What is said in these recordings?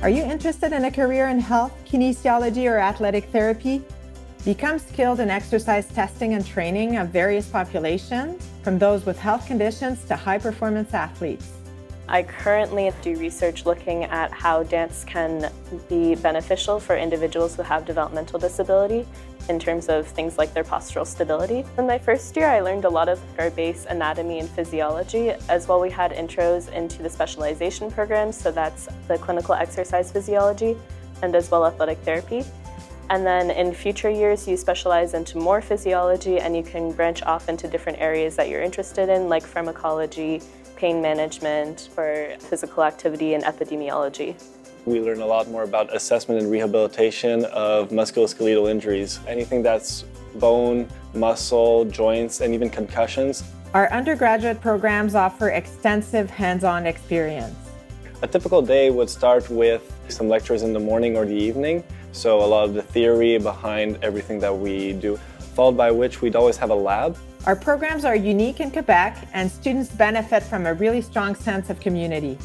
Are you interested in a career in health, kinesiology, or athletic therapy? Become skilled in exercise testing and training of various populations, from those with health conditions to high performance athletes. I currently do research looking at how dance can be beneficial for individuals who have developmental disability in terms of things like their postural stability. In my first year, I learned a lot of our base anatomy and physiology, as well we had intros into the specialization programs, so that's the clinical exercise physiology, and as well athletic therapy. And then in future years, you specialize into more physiology and you can branch off into different areas that you're interested in, like pharmacology, pain management, or physical activity and epidemiology. We learn a lot more about assessment and rehabilitation of musculoskeletal injuries. Anything that's bone, muscle, joints, and even concussions. Our undergraduate programs offer extensive hands-on experience. A typical day would start with some lectures in the morning or the evening, so a lot of the theory behind everything that we do, followed by which we'd always have a lab our programs are unique in Quebec and students benefit from a really strong sense of community.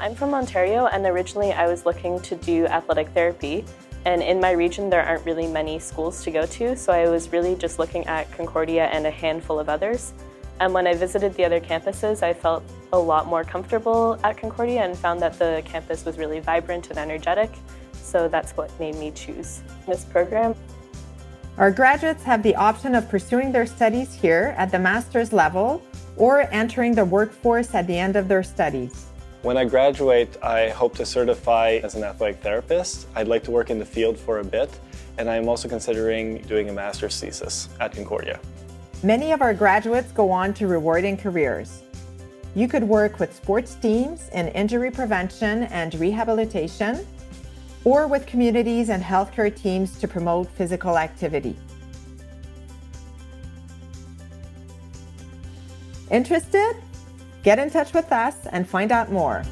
I'm from Ontario and originally I was looking to do athletic therapy and in my region there aren't really many schools to go to so I was really just looking at Concordia and a handful of others. And when I visited the other campuses I felt a lot more comfortable at Concordia and found that the campus was really vibrant and energetic so that's what made me choose this program. Our graduates have the option of pursuing their studies here at the master's level or entering the workforce at the end of their studies. When I graduate, I hope to certify as an athletic therapist. I'd like to work in the field for a bit, and I'm also considering doing a master's thesis at Concordia. Many of our graduates go on to rewarding careers. You could work with sports teams in injury prevention and rehabilitation, or with communities and healthcare teams to promote physical activity. Interested? Get in touch with us and find out more.